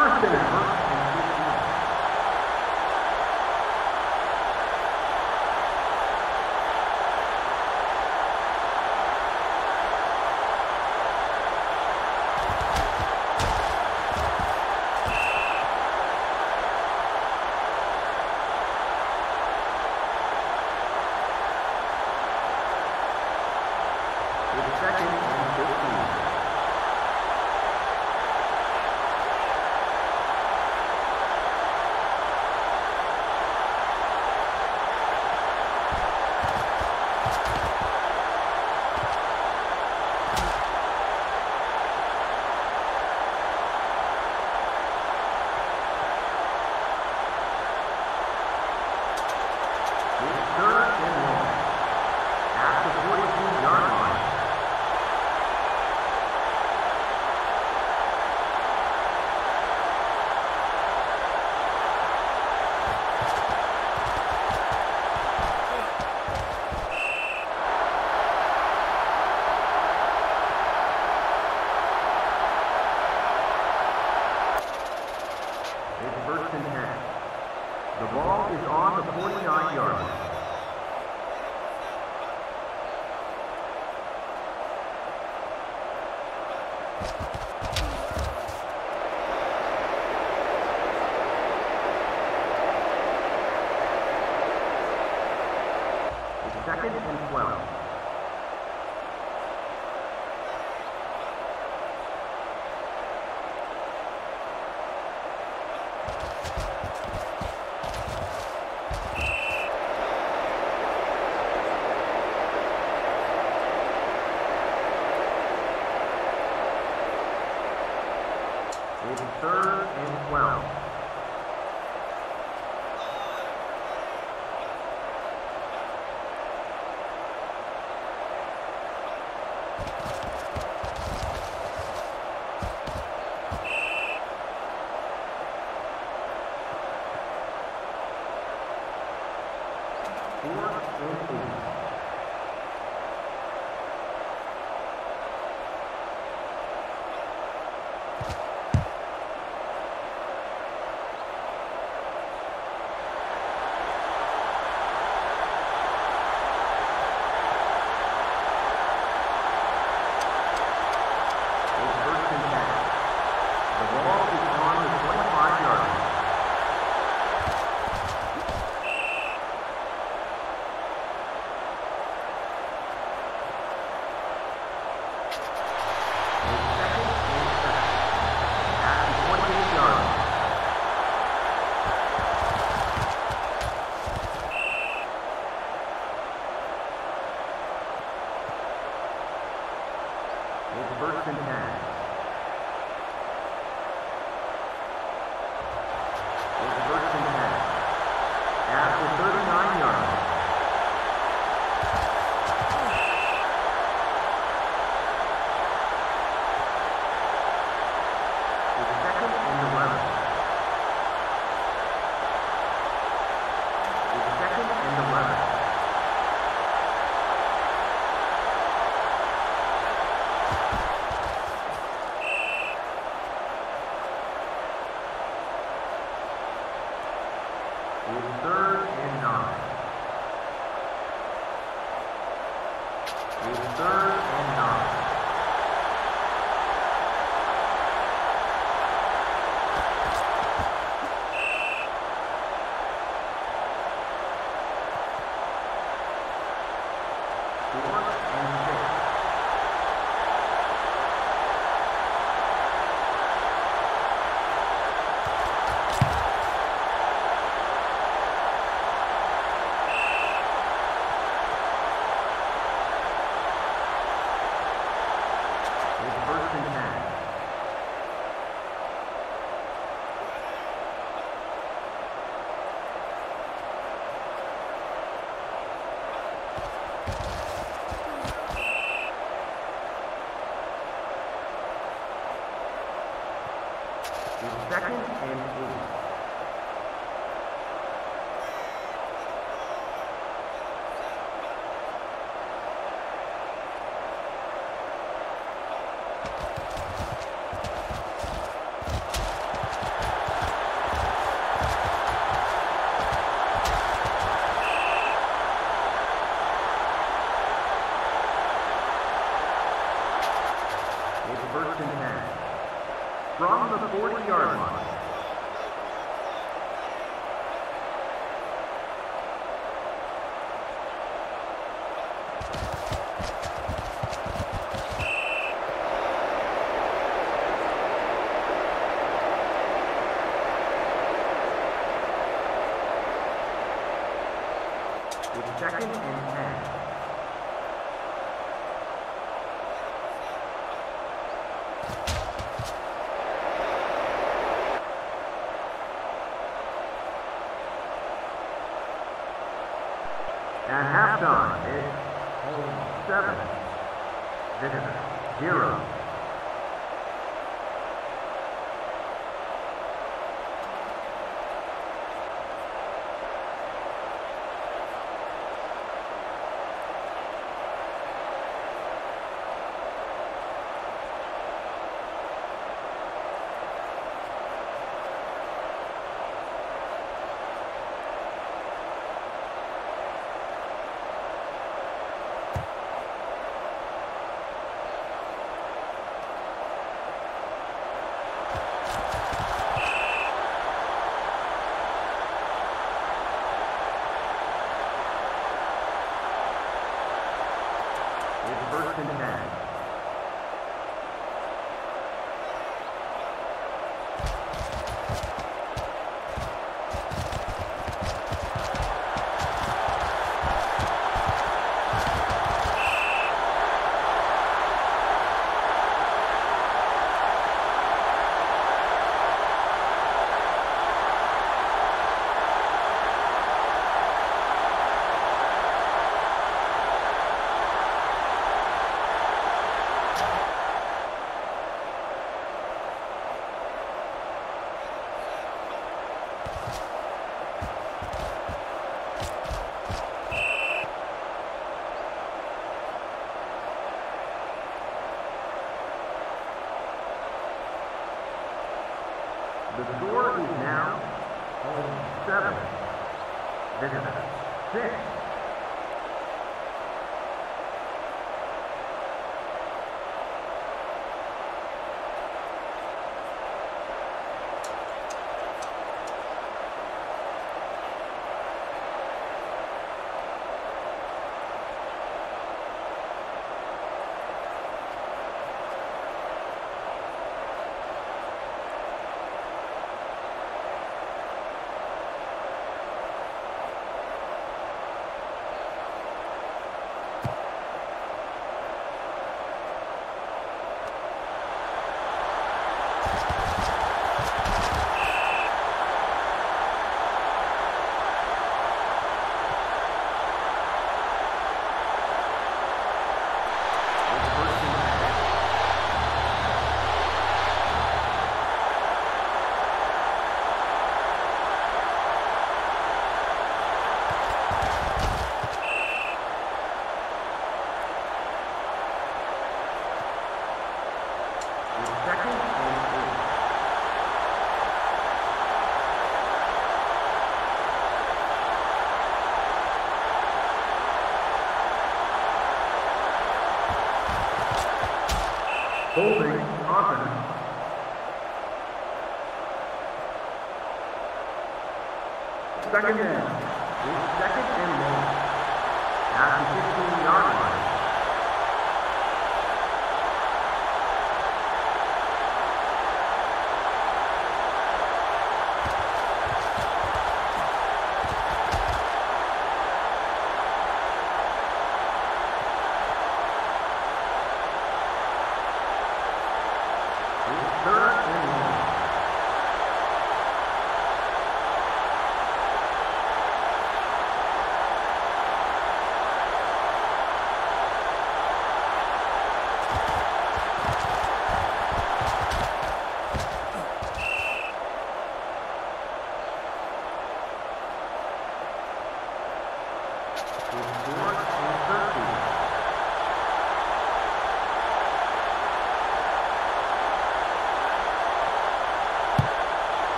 First and first 4.8. At halftime, it's 7, 0.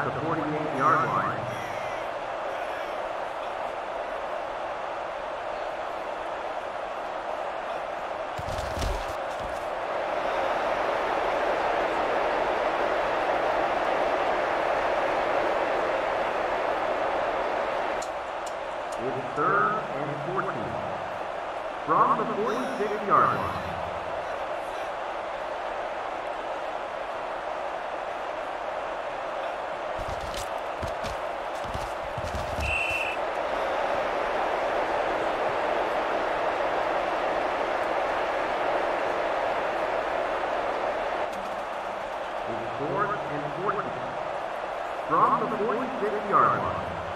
at the 48-yard line. It is third and 14 from the 46-yard line. is fourth and 14 from the 46-yard line.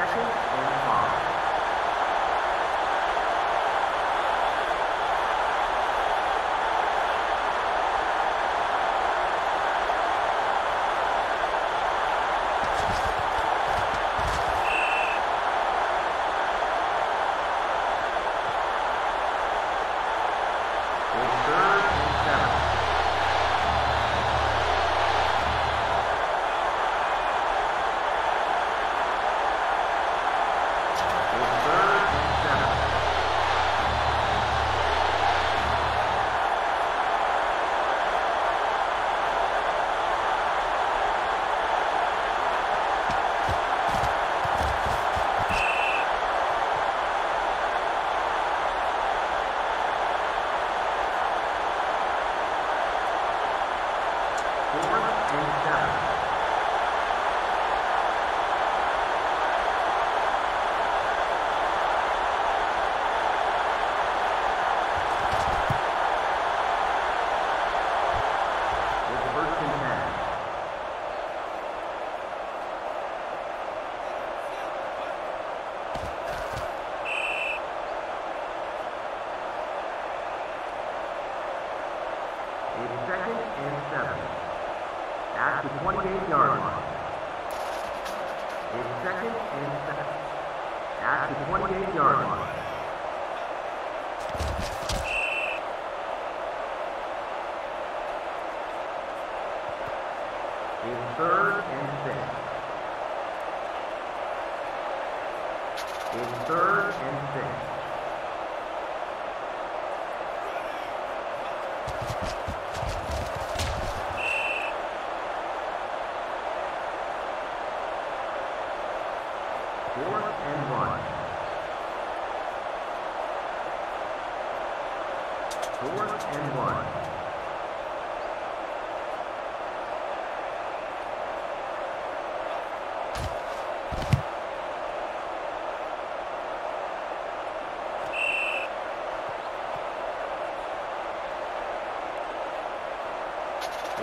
Gracias.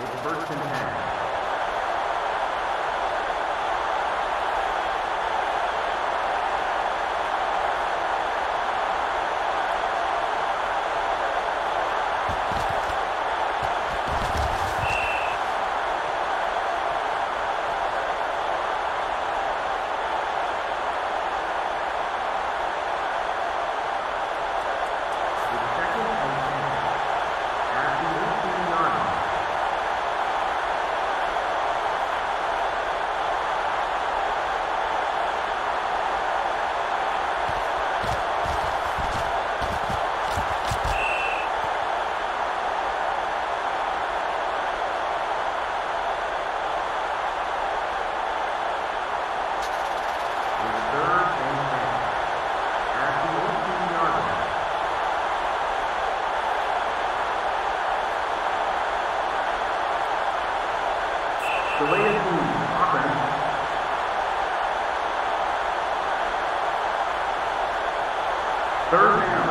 It's first and ten. Third down.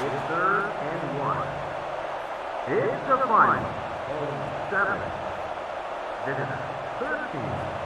It's third and one. It's the final. Seven. This is 13.